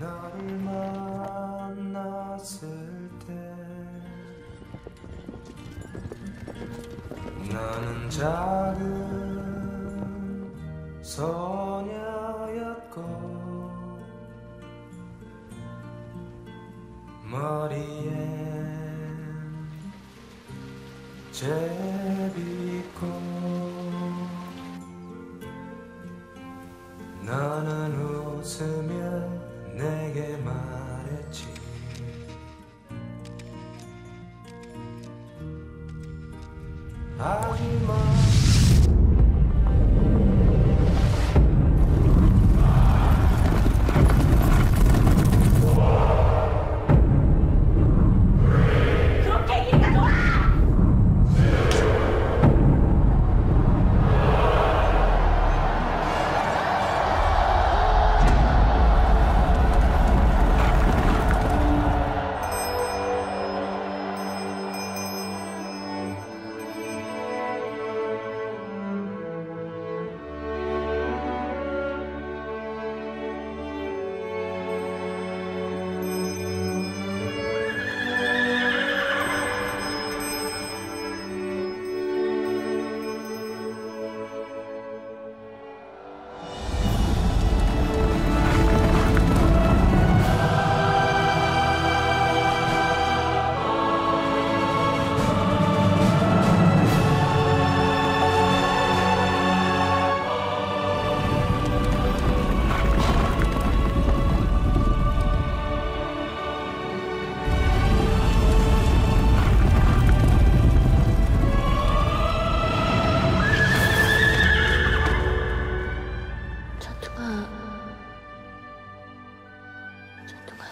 너를 만났을 때 나는 작은 소녀였고 머리엔 제비꽃 나는 웃으며 내게 말했지. 하지마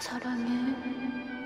사랑해.